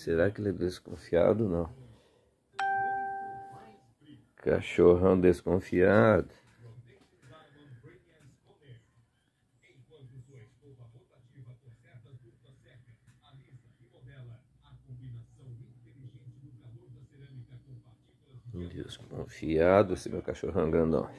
Será que ele é desconfiado não? Cachorrão desconfiado. Desconfiado esse meu cachorrão grandão.